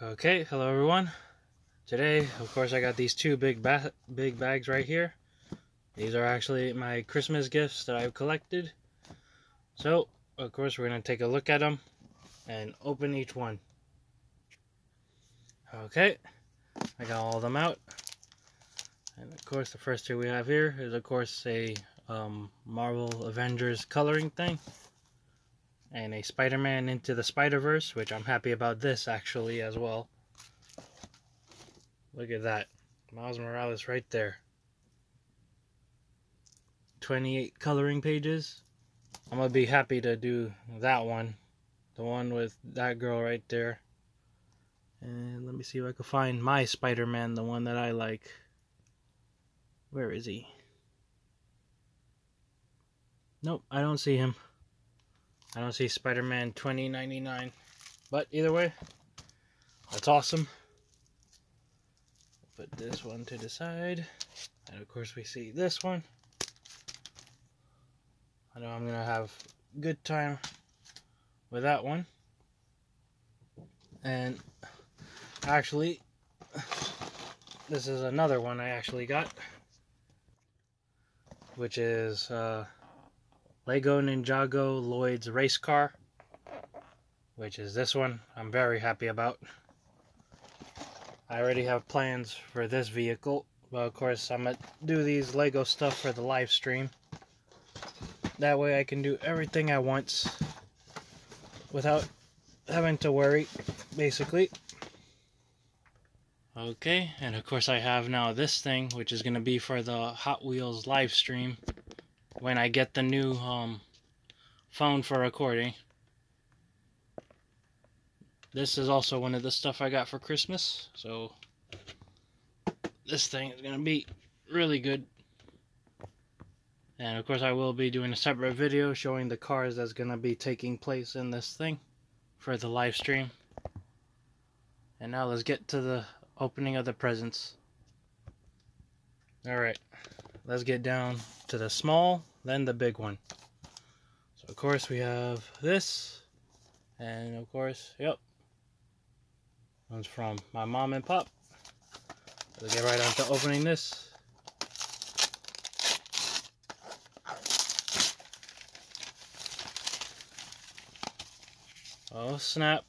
Okay, hello everyone. Today, of course, I got these two big ba big bags right here. These are actually my Christmas gifts that I've collected. So, of course, we're going to take a look at them and open each one. Okay, I got all of them out. And of course, the first two we have here is, of course, a um, Marvel Avengers coloring thing and a Spider-Man Into the Spider-Verse, which I'm happy about this actually as well. Look at that. Miles Morales right there. 28 coloring pages. I'm going to be happy to do that one. The one with that girl right there. And let me see if I can find my Spider-Man, the one that I like. Where is he? Nope, I don't see him. I don't see Spider-Man 2099. But either way, that's awesome. Put this one to the side. And of course we see this one. I know I'm going to have good time with that one. And actually, this is another one I actually got. Which is... Uh, Lego Ninjago Lloyd's race car, which is this one I'm very happy about. I already have plans for this vehicle, but of course I'm going to do these Lego stuff for the live stream. That way I can do everything at once without having to worry, basically. Okay, and of course I have now this thing, which is going to be for the Hot Wheels live stream when I get the new um, phone for recording. This is also one of the stuff I got for Christmas, so this thing is going to be really good. And of course I will be doing a separate video showing the cars that's going to be taking place in this thing for the live stream. And now let's get to the opening of the presents. Alright, let's get down to the small then the big one. So of course we have this, and of course, yep, one's from my mom and pop. Let's get right on to opening this. Oh snap.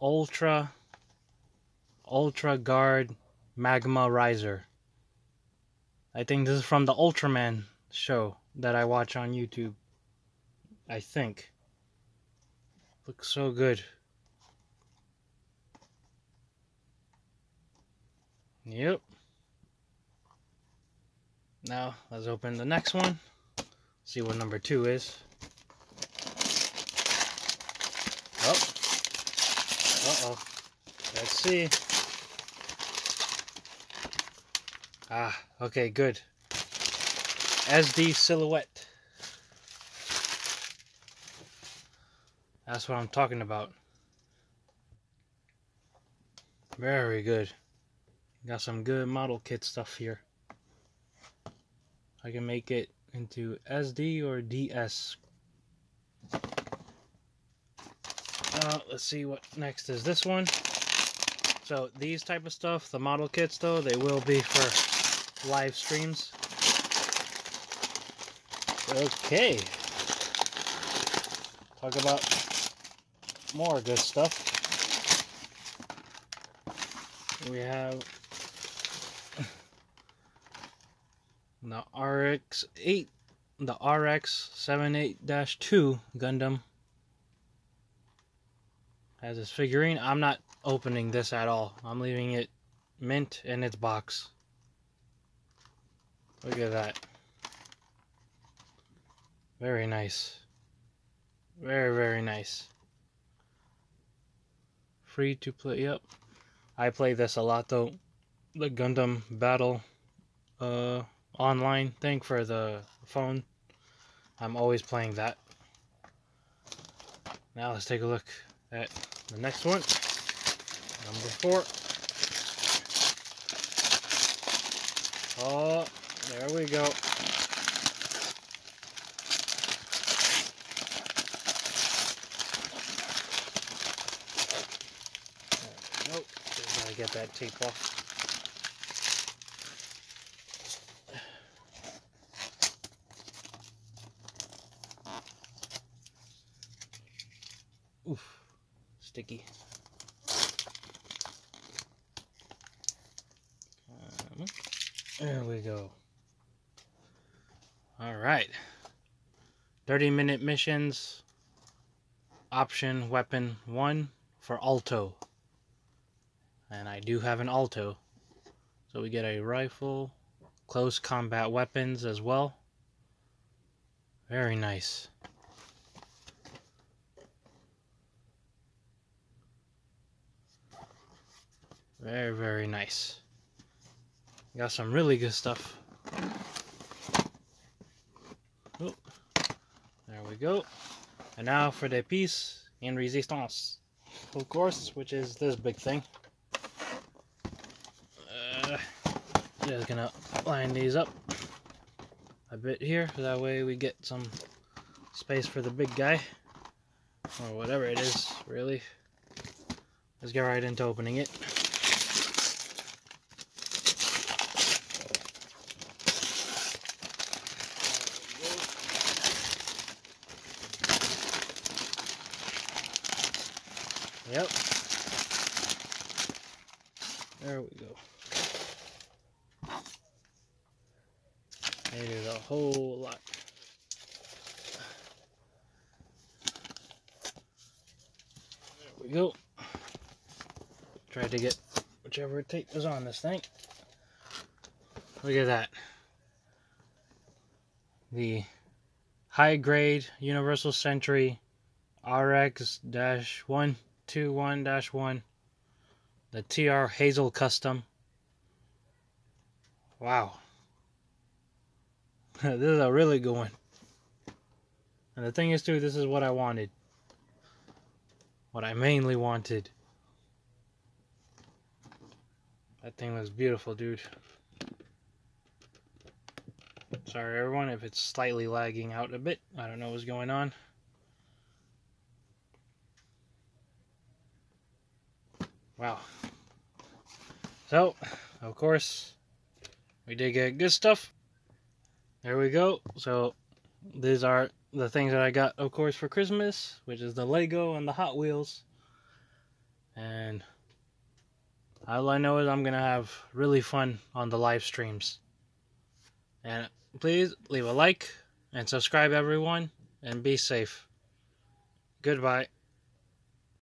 Ultra Ultra Guard Magma Riser. I think this is from the Ultraman show that I watch on YouTube. I think. Looks so good. Yep. Now, let's open the next one. See what number two is. Oh. Uh-oh. Let's see. Ah, okay, good. SD silhouette. That's what I'm talking about. Very good. Got some good model kit stuff here. I can make it into SD or DS. Uh, let's see what next is this one. So these type of stuff, the model kits though, they will be for live streams. Okay. Talk about more good stuff. We have the RX-8, the RX-78-2 Gundam has this figurine. I'm not opening this at all. I'm leaving it mint in its box. Look at that. Very nice. Very, very nice. Free to play. Yep. I play this a lot though. The Gundam Battle uh, online thing for the phone. I'm always playing that. Now let's take a look at the next one. Number four. Oh, there we go. Nope, just gotta get that tape off. Oof, sticky. There we go. All right. 30 minute missions. Option weapon 1 for Alto. And I do have an Alto. So we get a rifle, close combat weapons as well. Very nice. Very, very nice. Got some really good stuff. Oh, there we go. And now for the piece in resistance, of course, which is this big thing. Uh, just gonna line these up a bit here, that way we get some space for the big guy, or whatever it is, really. Let's get right into opening it. Yep. There we go. It is a whole lot. There we go. Try to get whichever tape was on this thing. Look at that. The high grade Universal Century RX-1 21-1 the TR Hazel Custom. Wow. This is a really good one. And the thing is too this is what I wanted. What I mainly wanted. That thing looks beautiful dude. Sorry everyone if it's slightly lagging out a bit. I don't know what's going on Wow. So, of course, we did get good stuff. There we go. So, these are the things that I got, of course, for Christmas, which is the Lego and the Hot Wheels. And all I know is I'm going to have really fun on the live streams. And please leave a like and subscribe, everyone, and be safe. Goodbye.